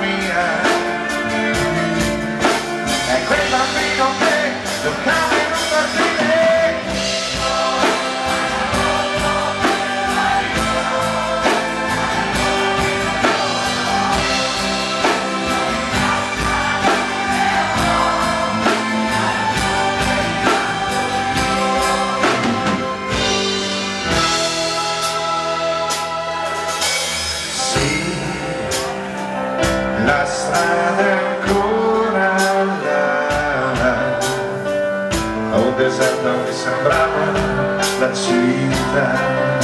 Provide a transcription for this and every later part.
me out. brava la città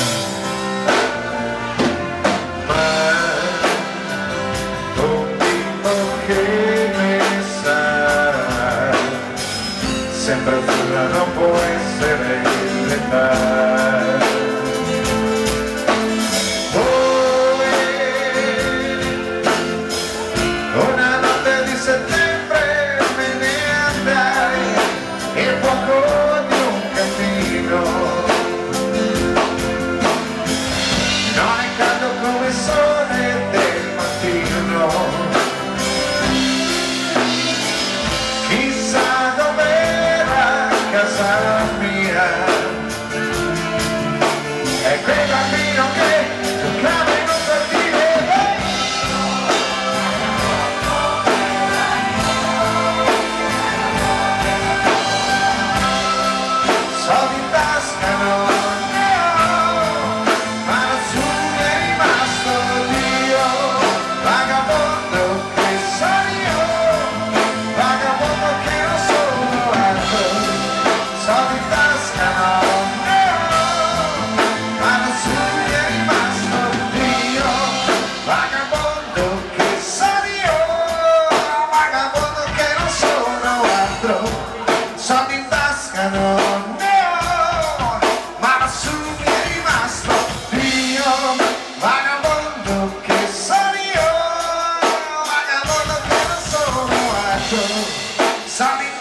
Sunny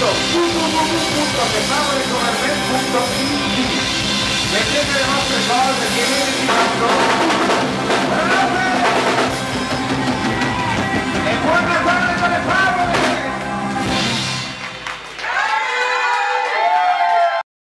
www.pesadorecomernet.it Me tiene más pesado, me tiene